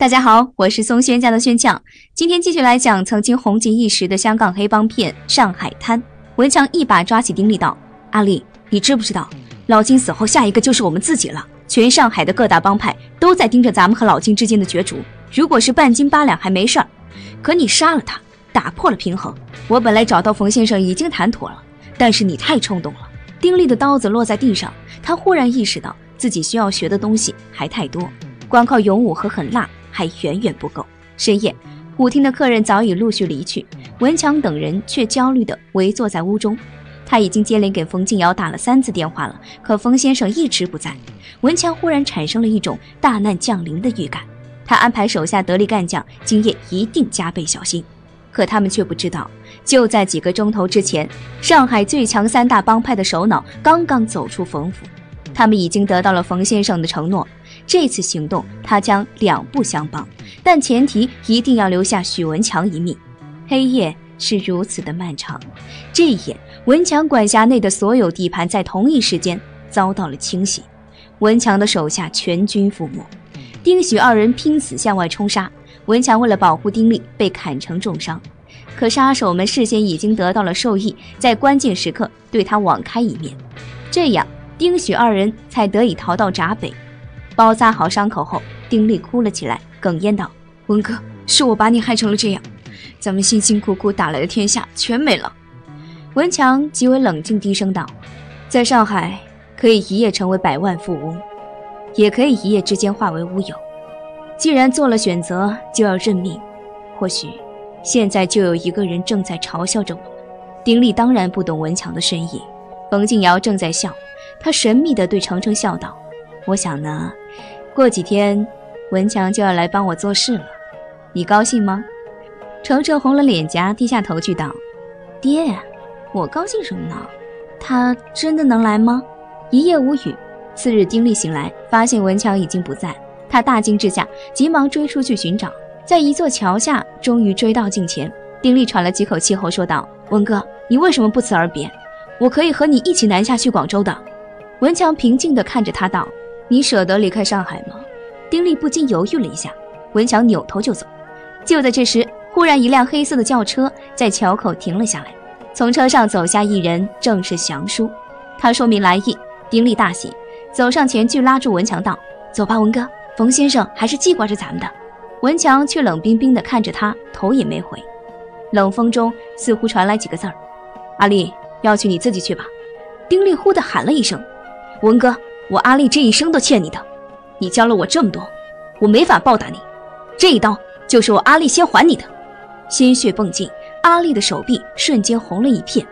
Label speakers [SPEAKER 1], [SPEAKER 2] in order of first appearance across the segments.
[SPEAKER 1] 大家好，我是松轩家的轩酱，今天继续来讲曾经红极一时的香港黑帮片《上海滩》。文强一把抓起丁力道：“阿丽，你知不知道，老金死后，下一个就是我们自己了。全上海的各大帮派都在盯着咱们和老金之间的角逐。如果是半斤八两还没事儿，可你杀了他，打破了平衡。我本来找到冯先生已经谈妥了，但是你太冲动了。”丁力的刀子落在地上，他忽然意识到自己需要学的东西还太多，光靠勇武和狠辣。还远远不够。深夜，舞厅的客人早已陆续离去，文强等人却焦虑地围坐在屋中。他已经接连给冯静瑶打了三次电话了，可冯先生一直不在。文强忽然产生了一种大难降临的预感，他安排手下得力干将今夜一定加倍小心。可他们却不知道，就在几个钟头之前，上海最强三大帮派的首脑刚刚走出冯府，他们已经得到了冯先生的承诺。这次行动，他将两不相帮，但前提一定要留下许文强一命。黑夜是如此的漫长，这一夜，文强管辖内的所有地盘在同一时间遭到了清洗，文强的手下全军覆没。丁许二人拼死向外冲杀，文强为了保护丁力被砍成重伤，可杀手们事先已经得到了授意，在关键时刻对他网开一面，这样丁许二人才得以逃到闸北。包扎好伤口后，丁力哭了起来，哽咽道：“文哥，是我把你害成了这样，咱们辛辛苦苦打来的天下全没了。”文强极为冷静，低声道：“在上海，可以一夜成为百万富翁，也可以一夜之间化为乌有。既然做了选择，就要认命。或许，现在就有一个人正在嘲笑着我们。”丁力当然不懂文强的深意。冯静瑶正在笑，她神秘地对程程笑道：“我想呢。”过几天，文强就要来帮我做事了，你高兴吗？程程红了脸颊，低下头去道：“爹，我高兴什么呢？他真的能来吗？”一夜无语。次日，丁力醒来，发现文强已经不在，他大惊之下，急忙追出去寻找，在一座桥下，终于追到近前。丁力喘了几口气后说道：“文哥，你为什么不辞而别？我可以和你一起南下去广州的。”文强平静地看着他道。你舍得离开上海吗？丁力不禁犹豫了一下。文强扭头就走。就在这时，忽然一辆黑色的轿车在桥口停了下来，从车上走下一人，正是祥叔。他说明来意，丁力大喜，走上前去拉住文强道：“走吧，文哥，冯先生还是记挂着咱们的。”文强却冷冰冰地看着他，头也没回。冷风中似乎传来几个字儿：“阿丽，要去你自己去吧。”丁力忽地喊了一声：“文哥。”我阿丽这一生都欠你的，你教了我这么多，我没法报答你。这一刀就是我阿丽先还你的。鲜血迸尽，阿丽的手臂瞬间红了一片，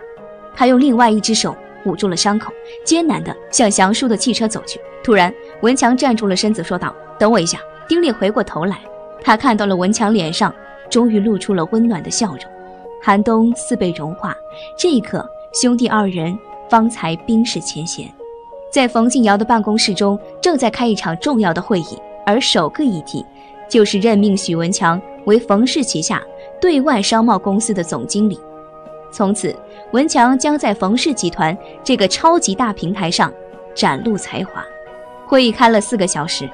[SPEAKER 1] 她用另外一只手捂住了伤口，艰难地向祥叔的汽车走去。突然，文强站住了身子，说道：“等我一下。”丁力回过头来，他看到了文强脸上终于露出了温暖的笑容，寒冬似被融化。这一刻，兄弟二人方才冰释前嫌。在冯静瑶的办公室中，正在开一场重要的会议，而首个议题就是任命许文强为冯氏旗下对外商贸公司的总经理。从此，文强将在冯氏集团这个超级大平台上展露才华。会议开了四个小时，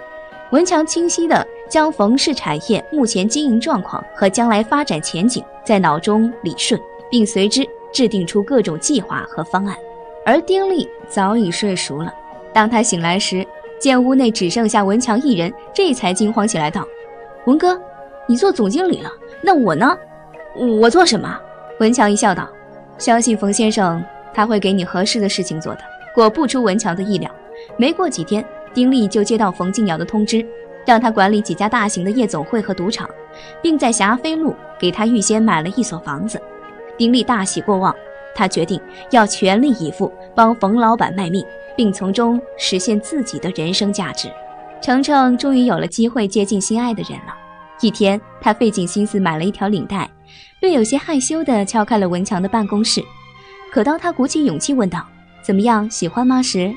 [SPEAKER 1] 文强清晰地将冯氏产业目前经营状况和将来发展前景在脑中理顺，并随之制定出各种计划和方案。而丁力早已睡熟了。当他醒来时，见屋内只剩下文强一人，这才惊慌起来，道：“文哥，你做总经理了，那我呢？我做什么？”文强一笑，道：“相信冯先生，他会给你合适的事情做的。”果不出文强的意料，没过几天，丁力就接到冯静瑶的通知，让他管理几家大型的夜总会和赌场，并在霞飞路给他预先买了一所房子。丁力大喜过望。他决定要全力以赴帮冯老板卖命，并从中实现自己的人生价值。程程终于有了机会接近心爱的人了。一天，他费尽心思买了一条领带，略有些害羞地敲开了文强的办公室。可当他鼓起勇气问道：“怎么样，喜欢吗？”时，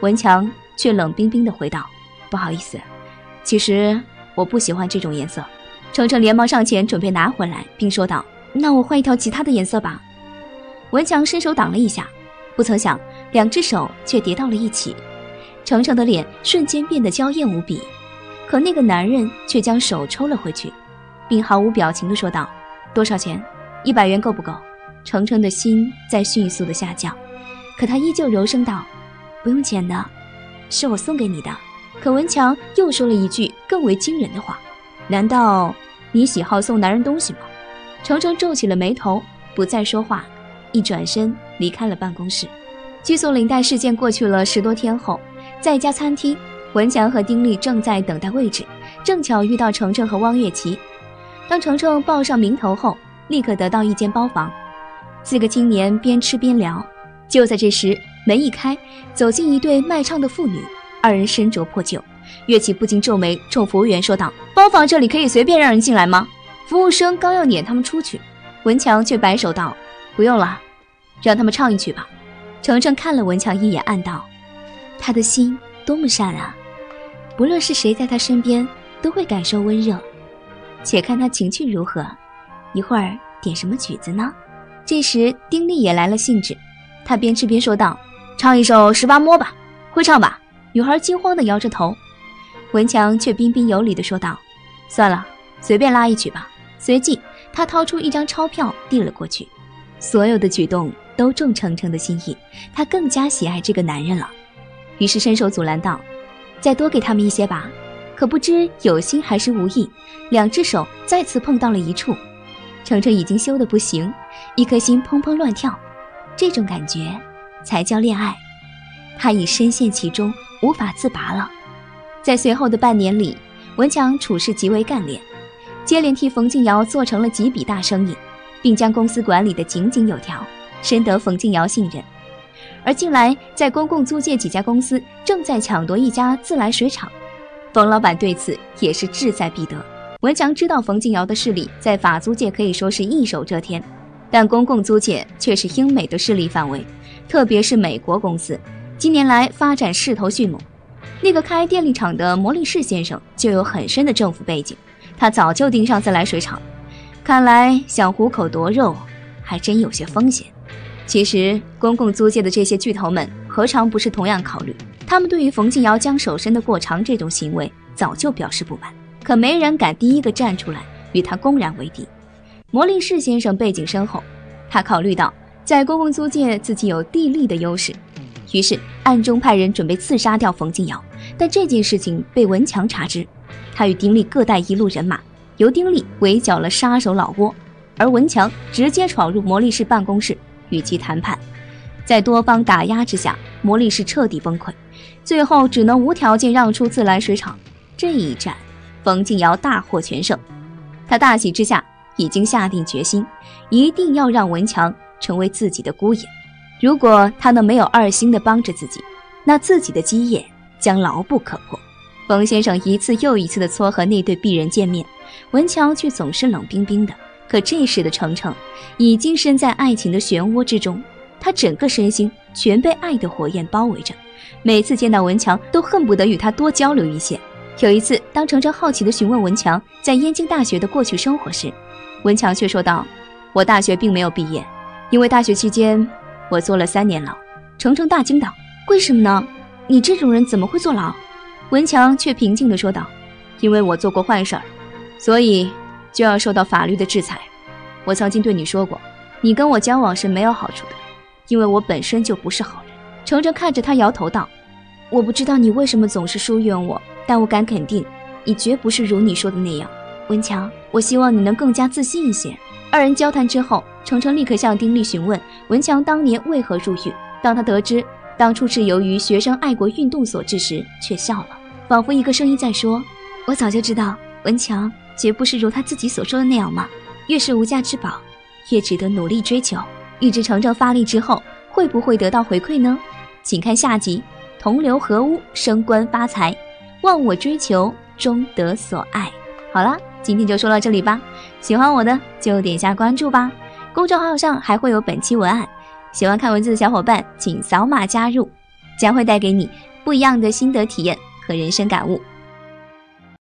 [SPEAKER 1] 文强却冷冰冰地回道：“不好意思，其实我不喜欢这种颜色。”程程连忙上前准备拿回来，并说道：“那我换一条其他的颜色吧。”文强伸手挡了一下，不曾想两只手却叠到了一起，程程的脸瞬间变得娇艳无比。可那个男人却将手抽了回去，并毫无表情地说道：“多少钱？一百元够不够？”程程的心在迅速的下降，可他依旧柔声道：“不用钱的，是我送给你的。”可文强又说了一句更为惊人的话：“难道你喜好送男人东西吗？”程程皱起了眉头，不再说话，一转身离开了办公室。寄送领带事件过去了十多天后，在一家餐厅。文强和丁力正在等待位置，正巧遇到程程和汪月琪。当程程报上名头后，立刻得到一间包房。四个青年边吃边聊。就在这时，门一开，走进一对卖唱的妇女，二人身着破旧。月琪不禁皱眉，冲服务员说道：“包房这里可以随便让人进来吗？”服务生刚要撵他们出去，文强却摆手道：“不用了，让他们唱一曲吧。”程程看了文强一眼，暗道：“他的心多么善啊！”不论是谁在他身边，都会感受温热。且看他情趣如何，一会儿点什么曲子呢？这时丁力也来了兴致，他边吃边说道：“唱一首《十八摸》吧，会唱吧？”女孩惊慌地摇着头，文强却彬彬有礼地说道：“算了，随便拉一曲吧。”随即他掏出一张钞票递了过去。所有的举动都中程程的心意，他更加喜爱这个男人了，于是伸手阻拦道。再多给他们一些吧，可不知有心还是无意，两只手再次碰到了一处。程程已经羞得不行，一颗心砰砰乱跳，这种感觉才叫恋爱。他已深陷其中，无法自拔了。在随后的半年里，文强处事极为干练，接连替冯静瑶做成了几笔大生意，并将公司管理得井井有条，深得冯静瑶信任。而近来，在公共租界几家公司正在抢夺一家自来水厂，冯老板对此也是志在必得。文强知道冯静瑶的势力在法租界可以说是一手遮天，但公共租界却是英美的势力范围，特别是美国公司，近年来发展势头迅猛。那个开电力厂的摩力士先生就有很深的政府背景，他早就盯上自来水厂，看来想虎口夺肉，还真有些风险。其实，公共租界的这些巨头们何尝不是同样考虑？他们对于冯静瑶将手伸得过长这种行为早就表示不满，可没人敢第一个站出来与他公然为敌。魔力士先生背景深厚，他考虑到在公共租界自己有地利的优势，于是暗中派人准备刺杀掉冯静瑶。但这件事情被文强查知，他与丁力各带一路人马，由丁力围剿了杀手老窝，而文强直接闯入魔力士办公室。与其谈判，在多方打压之下，魔力士彻底崩溃，最后只能无条件让出自来水厂。这一战，冯静瑶大获全胜。他大喜之下，已经下定决心，一定要让文强成为自己的姑爷。如果他能没有二心的帮着自己，那自己的基业将牢不可破。冯先生一次又一次的撮合那对璧人见面，文强却总是冷冰冰的。可这时的程程已经身在爱情的漩涡之中，他整个身心全被爱的火焰包围着，每次见到文强都恨不得与他多交流一些。有一次，当程程好奇地询问文强在燕京大学的过去生活时，文强却说道：“我大学并没有毕业，因为大学期间我坐了三年牢。”程程大惊道：“为什么呢？你这种人怎么会坐牢？”文强却平静地说道：“因为我做过坏事儿，所以。”就要受到法律的制裁。我曾经对你说过，你跟我交往是没有好处的，因为我本身就不是好人。程程看着他摇头道：“我不知道你为什么总是疏远我，但我敢肯定，你绝不是如你说的那样。”文强，我希望你能更加自信一些。二人交谈之后，程程立刻向丁力询问文强当年为何入狱。当他得知当初是由于学生爱国运动所致时，却笑了，仿佛一个声音在说：“我早就知道，文强。”绝不是如他自己所说的那样吗？越是无价之宝，越值得努力追求。欲知程程发力之后会不会得到回馈呢？请看下集。同流合污，升官发财，忘我追求，终得所爱。好了，今天就说到这里吧。喜欢我的就点下关注吧。公众号上还会有本期文案，喜欢看文字的小伙伴请扫码加入，将会带给你不一样的心得体验和人生感悟。